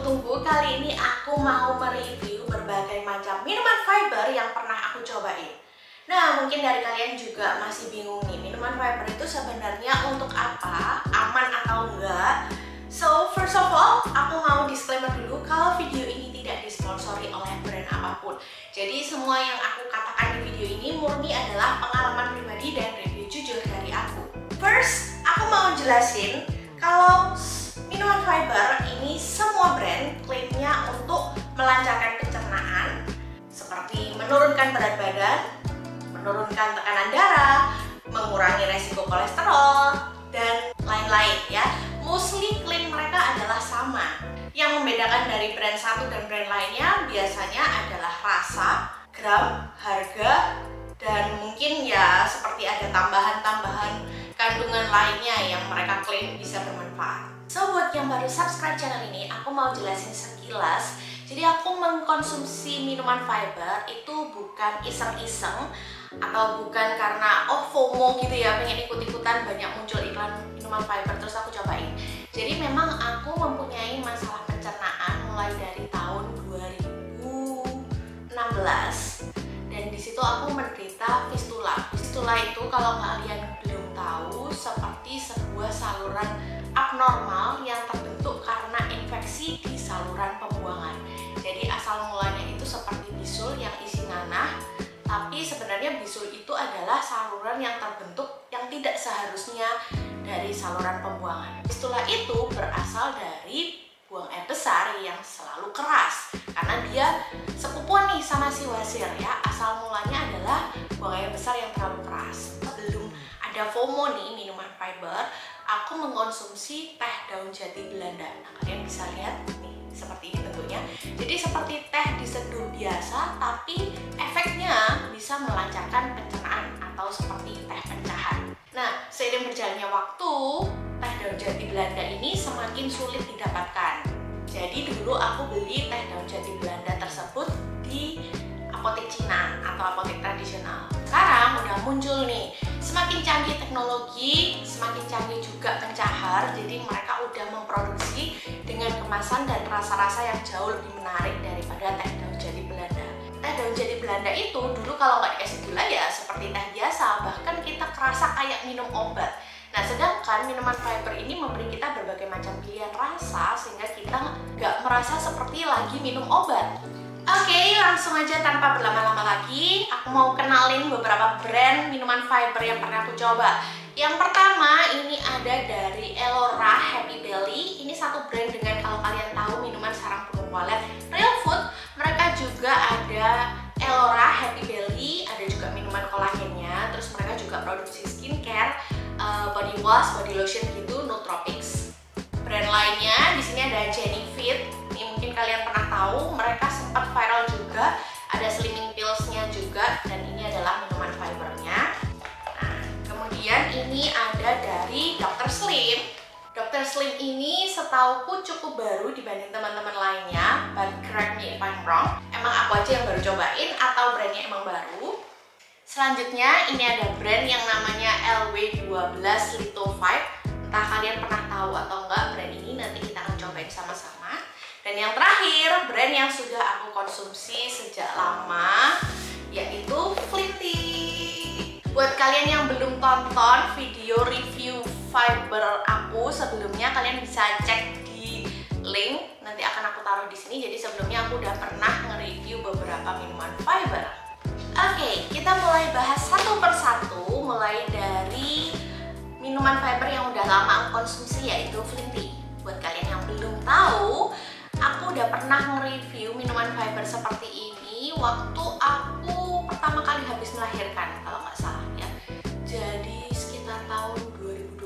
tunggu-tunggu kali ini aku mau mereview berbagai macam minuman fiber yang pernah aku cobain. Nah, mungkin dari kalian juga masih bingung nih, minuman fiber itu sebenarnya untuk apa? Aman atau enggak? So, first of all, aku mau disclaimer dulu kalau video ini tidak disponsori oleh brand apa pun. Jadi, semua yang aku katakan di video ini murni adalah pengalaman pribadi dan review jujur dari aku. First, aku mau jelasin kalau minuman fiber ini semua brand klaimnya untuk melancarkan pencernaan seperti menurunkan berat badan, menurunkan tekanan darah, mengurangi resiko kolesterol, dan lain-lain ya. Mostly klaim mereka adalah sama. Yang membedakan dari brand satu dan brand lainnya biasanya adalah rasa, gram, harga, dan mungkin ya seperti ada tambahan-tambahan kandungan lainnya yang mereka klaim bisa bermanfaat. So buat yang baru subscribe channel ini, aku mau jelasin sekilas. Jadi aku mengkonsumsi minuman fiber itu bukan iseng-iseng atau bukan karena oh FOMO gitu ya pengen ikut-ikutan banyak muncul iklan minuman fiber terus aku cobain. Jadi memang aku mempunyai masalah pencernaan mulai dari tahun 2016 dan di situ aku menderita fistula. Fistula itu kalau kalian tahu seperti sebuah saluran abnormal yang terbentuk karena infeksi di saluran pembuangan. Jadi asal mulanya itu seperti bisul yang isi nanah, tapi sebenarnya bisul itu adalah saluran yang terbentuk yang tidak seharusnya dari saluran pembuangan. Fistula itu berasal dari buang air besar yang selalu keras FOMO nih minuman fiber aku mengkonsumsi teh daun jati Belanda. Nah, kalian bisa lihat nih seperti ini bentuknya. Jadi seperti teh diseduh biasa, tapi efeknya bisa melancarkan pencernaan atau seperti teh pencahan. Nah, seiring berjalannya waktu, teh daun jati Belanda ini semakin sulit didapatkan. Jadi dulu aku beli teh daun jati Belanda tersebut di apotek Cina atau apotek tradisional. Sekarang udah muncul nih semakin canggih teknologi, semakin canggih juga pencahar. Jadi mereka udah memproduksi dengan kemasan dan rasa-rasa yang jauh lebih menarik daripada teh daun jati Belanda. Teh daun jati Belanda itu dulu kalau nggak dikasih gula ya seperti teh biasa, bahkan kita kerasa kayak minum obat. Nah, sedangkan minuman fiber ini memberi kita berbagai macam pilihan rasa sehingga kita nggak merasa seperti lagi minum obat. Oke, okay, langsung aja tanpa berlama-lama lagi, aku mau kenalin beberapa brand minuman fiber yang pernah aku coba. Yang pertama, ini ada dari Elora Happy Belly. Ini satu brand dengan kalau kalian tahu minuman sarang burung walet real food. Mereka juga ada Elora Happy Belly, ada juga minuman kolagennya. Terus mereka juga produksi skincare, uh, body wash, body lotion gitu, nootropics. Brand lainnya di sini ada Jenny Fit. Ini mungkin kalian pernah tahu, mereka sempat viral juga. Ada slimming pillsnya juga dan ini adalah minuman fibernya. Nah kemudian ini ada dari Dr. Slim. Dr. Slim ini setauku cukup baru dibanding teman-teman lainnya. But correct me if I'm wrong. Emang aku aja yang baru cobain atau brandnya emang baru? Selanjutnya ini ada brand yang namanya LW12 Little 5 entah kalian pernah tahu atau enggak brand ini nanti kita akan cobain sama-sama dan yang terakhir, brand yang sudah aku konsumsi sejak lama yaitu Flinty. Buat kalian yang belum tonton video review fiber aku sebelumnya, kalian bisa cek di link nanti akan aku taruh di sini. Jadi sebelumnya aku udah pernah nge-review beberapa minuman fiber. Oke, okay, kita mulai bahas satu persatu mulai dari minuman fiber yang udah lama aku konsumsi yaitu Flinty. Udah pernah nge-review minuman fiber seperti ini waktu aku pertama kali habis melahirkan kalau nggak salah ya. Jadi sekitar tahun 2020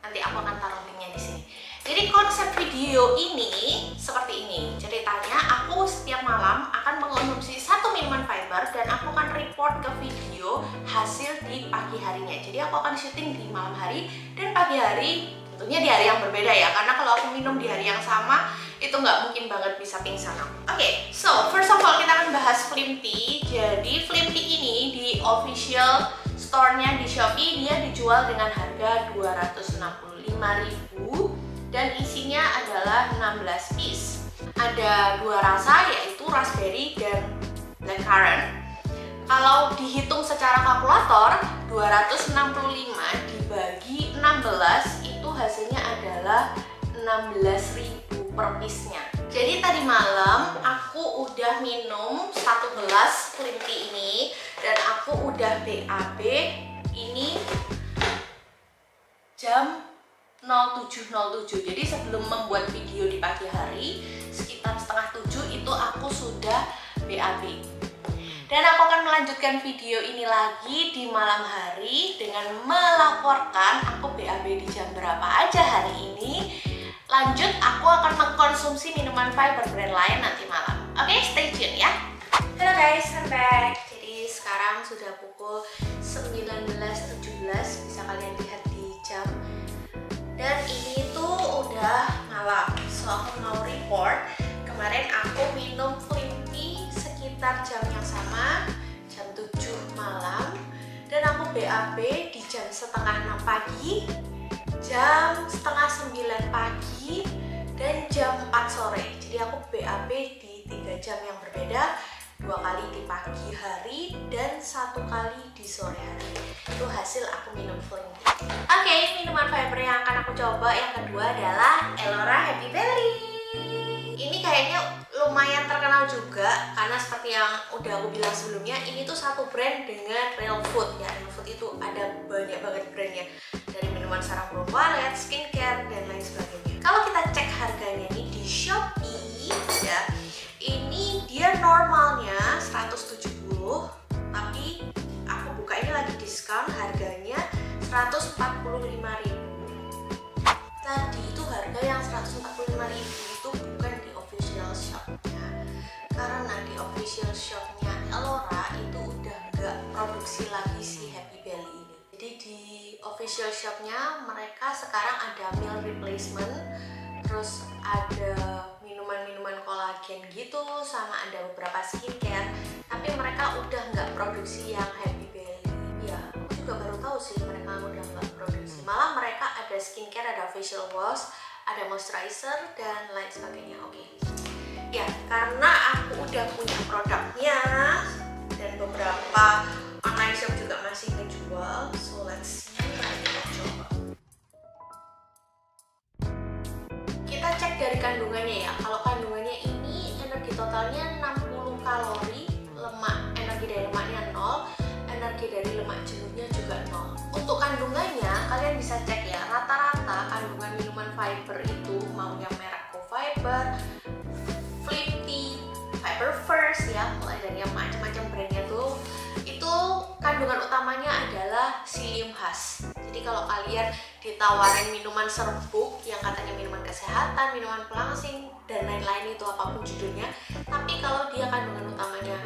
nanti aku akan taruh linknya di sini. Jadi konsep video ini seperti ini. Ceritanya aku setiap malam akan mengonsumsi satu minuman fiber dan aku akan report ke video hasil di pagi harinya. Jadi aku akan syuting di malam hari dan pagi hari tentunya di hari yang berbeda ya karena kalau aku minum di hari yang sama itu nggak mungkin banget bisa pingsan Oke, okay, so first of all kita akan bahas Flimty. Jadi Flimty ini di official store-nya di Shopee dia dijual dengan harga 265.000 dan isinya adalah 16 piece. ada dua rasa yaitu raspberry dan blackcurrant kalau dihitung secara kalkulator 265 dibagi 16 itu hasilnya adalah 16.000 per piece-nya jadi tadi malam aku udah minum satu gelas green tea ini dan aku udah BAB ini jam 07.07 jadi sebelum membuat video di pagi hari sekitar setengah tujuh itu aku sudah BAB dan aku akan melanjutkan video ini lagi di malam hari dengan melaporkan aku BAB di jam berapa aja hari ini. Lanjut, aku akan mengkonsumsi minuman fiber brand lain nanti malam. Oke, okay, stay tune ya. Halo guys, I'm back. Jadi sekarang sudah pukul 19.17, bisa kalian lihat di jam. Dan ini tuh udah malam, so aku mau report. Kemarin aku minum sekitar jam yang sama jam 7 malam dan aku BAB di jam setengah 6 pagi jam setengah 9 pagi dan satu kali di sore hari. Itu hasil aku minum fling oke okay, minuman fiber yang akan aku coba yang kedua adalah Elora Happy Berry. Ini kayaknya lumayan terkenal juga karena seperti yang udah aku bilang sebelumnya ini tuh satu brand dengan real food ya. Real food itu ada banyak banget brandnya. Dari minuman sarang toilet, skincare dan lain sebagainya. Kalau kita cek harganya nih di Shopee ya ini dia normalnya 170 tapi aku buka ini lagi diskon harganya 145.000 tadi itu harga yang 145.000 karena di official shopnya Elora itu udah nggak produksi lagi si Happy Belly ini. Jadi di official shopnya mereka sekarang ada meal replacement terus ada minuman-minuman kolagen gitu sama ada beberapa skincare tapi mereka udah nggak produksi yang Happy Belly ya aku juga baru tahu sih mereka udah nggak produksi. Malah mereka ada skincare ada facial wash ada moisturizer dan lain sebagainya oke. Okay ya karena aku udah punya produknya dan beberapa online shop juga masih ngejual so let's see dari kandungannya ya. Kalau kandungannya ini energi totalnya 60 kalori lemak energi dari lemaknya 0 energi dari lemak jenuhnya juga 0 untuk kandungannya kalian bisa cek ya rata-rata kandungan minuman fiber itu mau yang merek co-fiber Fiber First ya mulai dari yang macam-macam brandnya kandungan utamanya adalah psyllium khas. Jadi kalau kalian ditawarin minuman serbuk yang katanya minuman kesehatan, minuman pelangsing dan lain-lain itu apa pun judulnya tapi kalau dia kandungan utamanya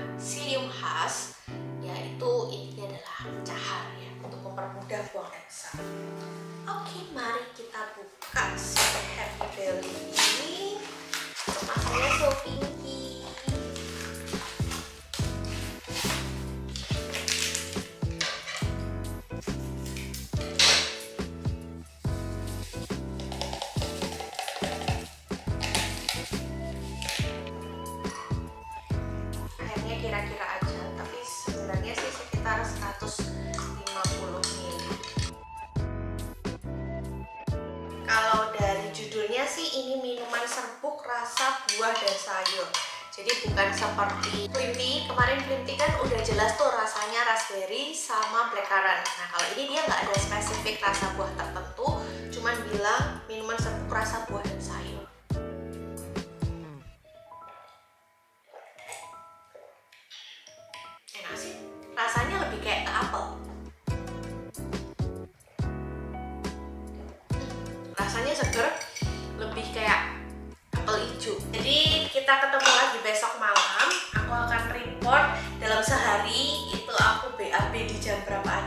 buah dan sayur. Jadi bukan seperti Flimty kemarin Flimty kan udah jelas tuh rasanya raspberry sama blackcurrant nah kalau ini dia nggak ada spesifik rasa buah tertentu cuman bilang minuman serbuk rasa buah dan sayur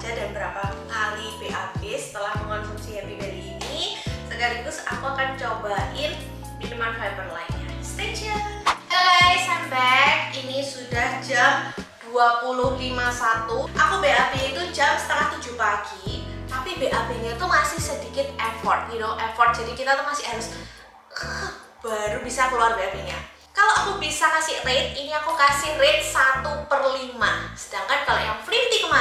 aja dan berapa kali BAB setelah mengonsumsi Happy Berry ini sekaligus aku akan cobain minuman fiber lainnya. Stay tune. Hello guys, I'm back. Ini sudah jam 20.51 aku BAB itu jam setengah 7 pagi tapi BAB nya itu masih sedikit effort you know effort. Jadi kita tuh masih harus baru bisa keluar BAB-nya Kalau aku bisa kasih rate, ini aku kasih rate 1 per 5 Sedangkan kalau yang Flinty kemarin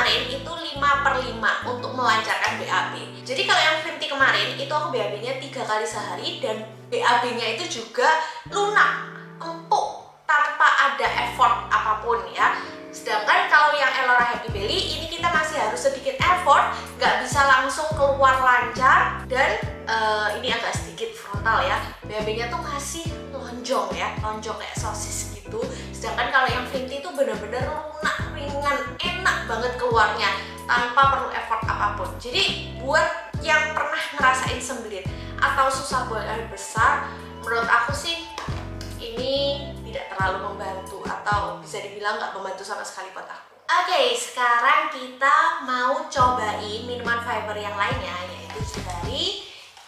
5 per 5 untuk melancarkan BAB Jadi kalau yang Flinty kemarin itu aku BAB-nya 3 kali sehari Dan BAB-nya itu juga lunak, empuk, tanpa ada effort apa pun ya Sedangkan kalau yang Elora Happy Belly ini kita masih harus sedikit effort, nggak bisa langsung keluar lancar dan uh, ini agak sedikit frontal ya. BAB-nya tuh masih lonjong ya, lonjong kayak sosis gitu. Sedangkan kalau yang Flinty itu bener-bener lunak, ringan, enak banget keluarnya tanpa perlu effort apa pun. Jadi buat yang pernah ngerasain sembelit atau susah buat air besar, menurut aku sih ini tidak terlalu membantu atau bisa dibilang nggak membantu sama sekali buat aku. Oke, okay, sekarang kita mau cobain minuman fiber yang lainnya yaitu dari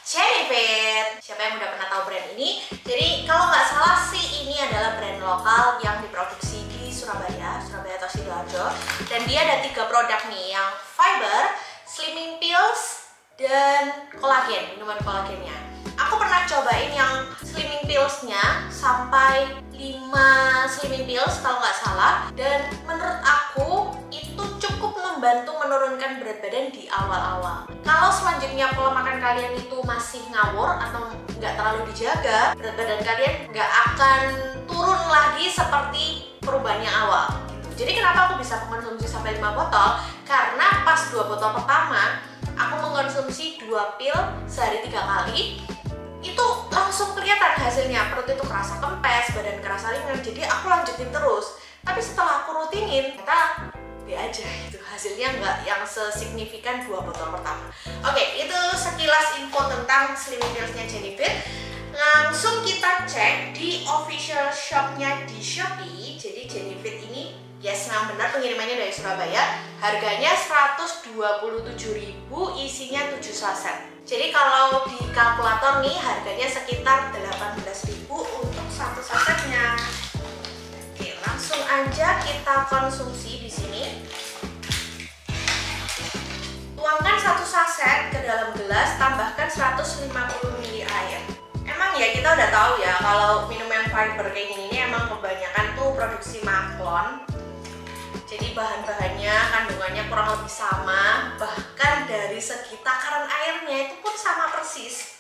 Cherryfit. Siapa yang udah pernah tahu brand ini? Jadi kalau nggak salah sih ini adalah brand lokal yang diproduksi di Surabaya, Surabaya Sidoarjo. Dan dia ada tiga produk nih, yang fiber, slimming pills, dan kolagen, minuman kolagennya aku pernah cobain yang slimming pillsnya sampai 5 slimming pills kalau nggak salah dan menurut aku itu cukup membantu menurunkan berat badan di awal-awal kalau selanjutnya pola makan kalian itu masih ngawur atau nggak terlalu dijaga berat badan kalian nggak akan turun lagi seperti perubahannya awal. Jadi kenapa aku bisa mengkonsumsi sampai 5 botol? Karena pas dua botol pertama aku mengkonsumsi dua pil sehari tiga kali itu langsung kelihatan hasilnya. Perut itu kerasa kempes badan kerasa ringan jadi aku lanjutin terus. Tapi setelah aku rutinin kita B aja gitu hasilnya nggak yang sesignifikan dua botol pertama. Oke itu sekilas info tentang slimming pillsnya Jennifer langsung kita cek di official shopnya di Shopee. Jadi Jennifer Yes, memang benar pengirimannya dari Surabaya. Harganya 127.000, isinya 7 saset. Jadi kalau di kalkulator nih harganya sekitar 18.000 untuk satu sasetnya. Oke, langsung aja kita konsumsi di sini. Tuangkan satu saset ke dalam gelas, tambahkan 150 ml air. Emang ya kita udah tahu ya kalau minum yang fiber kayak gini ini emang kebanyakan tuh produksi maklon jadi bahan-bahannya kandungannya kurang lebih sama. Bahkan dari segi takaran airnya itu pun sama persis.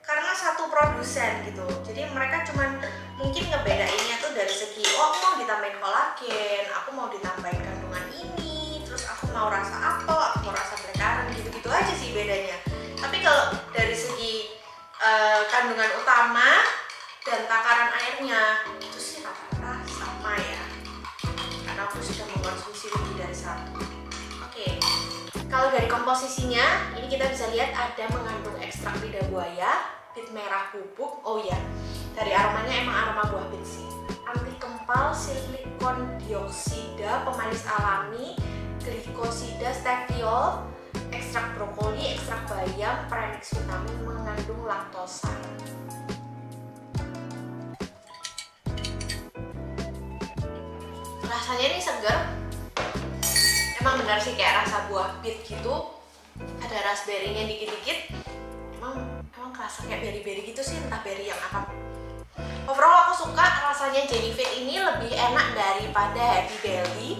Karena satu produsen gitu. Jadi mereka cuman mungkin ngebedainnya tuh dari segi oh aku mau ditambahin kolagen aku mau ditambahin kandungan ini terus aku mau rasa apa aku mau rasa black gitu-gitu aja sih bedanya. Tapi kalau dari segi uh, kandungan utama dan takaran airnya itu sih rata-rata sama ya. Karena aku sudah kalau dari komposisinya ini kita bisa lihat ada mengandung ekstrak lidah buaya bit merah bubuk oh ya dari aromanya emang aroma buah bit sih anti kempal silikon dioksida pemanis alami glikosida stevia ekstrak brokoli, ekstrak bayam, premix vitamin mengandung laktosa. rasanya ini seger emang benar sih kayak rasa buah bit gitu ada raspberry-nya dikit-dikit. Emang emang kerasa kayak berry-berry gitu sih entah berry yang apa. Overall aku suka rasanya Fit ini lebih enak daripada Happy Belly.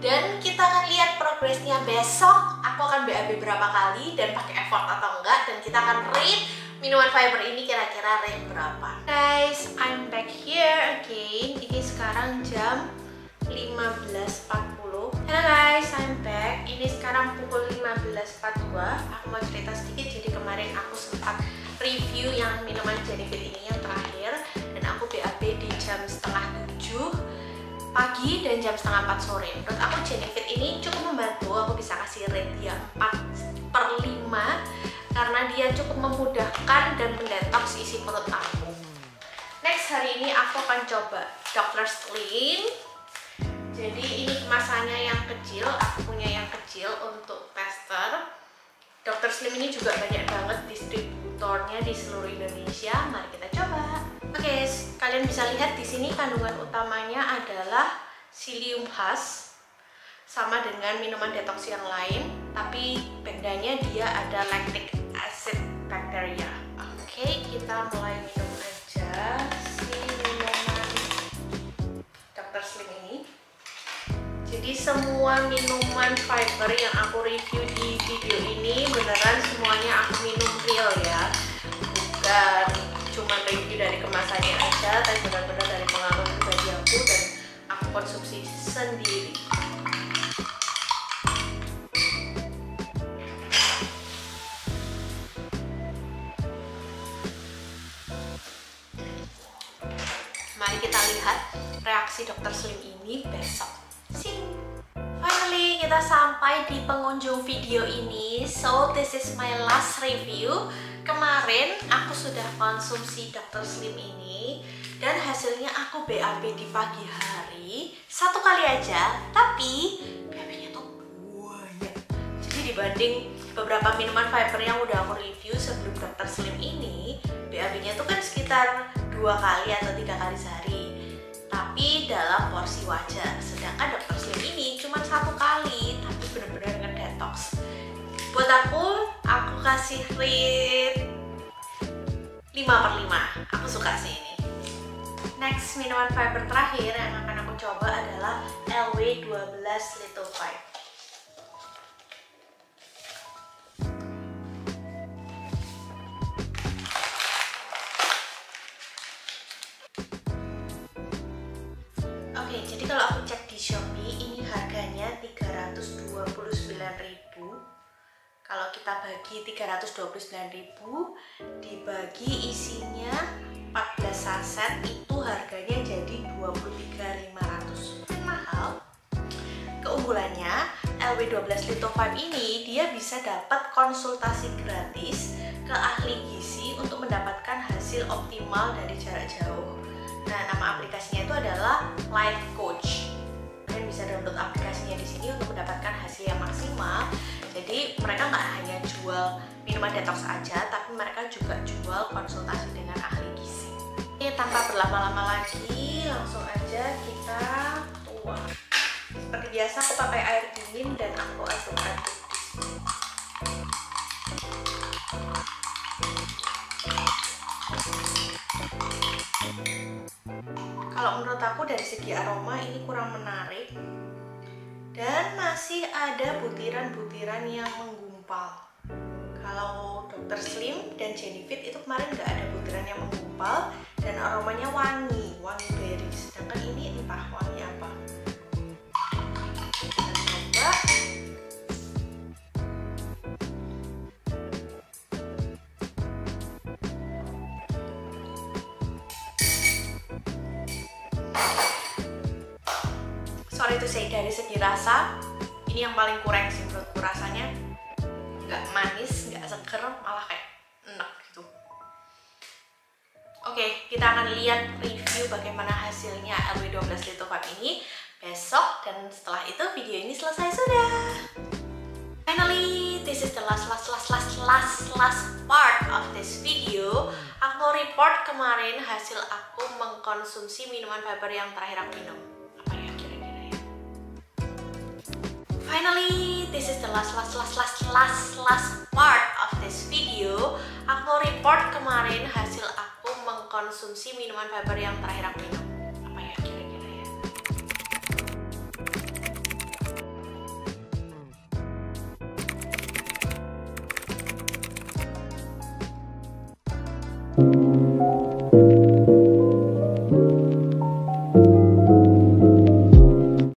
Dan kita akan lihat progresnya besok. Aku akan BAB berapa kali dan pakai effort atau enggak. Dan kita akan rate minuman fiber ini kira-kira rate berapa. Guys I'm back here again. Ini sekarang jam 15.40 Halo guys, I'm back. Ini sekarang pukul 15.42 Aku mau cerita sedikit. Jadi kemarin aku sempat review yang minuman Jennifer ini yang terakhir. Dan aku BAB di jam setengah 7 pagi dan jam setengah 4 sore. Menurut aku Jennifer ini cukup membantu. Aku bisa kasih rate dia 4 per 5 Karena dia cukup memudahkan dan mendetoks isi perut aku. Next hari ini aku akan coba Dr. Slim jadi ini kemasannya yang kecil aku punya yang kecil untuk tester. Dr. Slim ini juga banyak banget distributornya di seluruh Indonesia. Mari kita coba. Oke okay, kalian bisa lihat di sini kandungan utamanya adalah psyllium husk sama dengan minuman detox yang lain tapi bedanya dia ada lactic acid bacteria. Oke okay, kita mulai minum aja si minuman Jadi semua minuman fiber yang aku review di video ini beneran semuanya aku minum real ya Bukan cuma review dari kemasannya aja Tapi benar-benar dari pengalaman pribadi aku dan aku konsumsi sendiri Mari kita lihat reaksi Dr. Slim ini besok. Finally, kita sampai di pengunjung video ini. So, this is my last review. Kemarin aku sudah konsumsi Dr. Slim ini dan hasilnya aku BAB di pagi hari satu kali aja, tapi BAB-nya tuh banyak. Jadi dibanding beberapa minuman fiber yang udah aku review sebelum Dr. Slim ini, BAB-nya tuh kan sekitar dua kali atau tiga kali sehari tapi dalam porsi wajar sedangkan dokter slim ini cuma buat aku aku kasih rate 5 per 5 aku suka sih ini. Next minuman fiber terakhir yang akan aku coba adalah LW12 Little Five kita bagi 329.000 dibagi isinya 14 saset itu harganya jadi 23.500. Mahal. Keunggulannya LW12 Little 5 ini dia bisa dapat konsultasi gratis ke ahli gizi untuk mendapatkan hasil optimal dari jarak jauh. Nah, nama aplikasinya itu adalah Life Coach. Kalian bisa download aplikasinya di sini untuk mendapatkan hasil yang maksimal. Jadi mereka nggak hanya jual minuman detox aja, tapi mereka juga jual konsultasi dengan ahli gizi. Oke, tanpa berlama-lama lagi, langsung aja kita tuang. Seperti biasa aku pakai air dingin dan aku aduk-aduk. Kalau menurut aku dari segi aroma ini kurang menarik dan masih ada butiran-butiran yang menggumpal. Kalau Dr. Slim dan Jennyfit itu kemarin nggak ada butiran yang menggumpal dan aromanya wangi, wangi berry. Sedangkan ini entah wangi apa. Sorry itu saya dari segi rasa ini yang paling kurang sih menurutku rasanya. Nggak manis nggak seger malah kayak enak gitu. Oke kita akan lihat review bagaimana hasilnya LW12 Little Five ini besok dan setelah itu video ini selesai sudah. Finally this is the last last last last last last part of this video. Aku report kemarin hasil aku mengkonsumsi minuman fiber yang terakhir aku minum finally this is the last last last last last last part of this video. Aku report kemarin hasil aku mengkonsumsi minuman fiber yang terakhir aku minum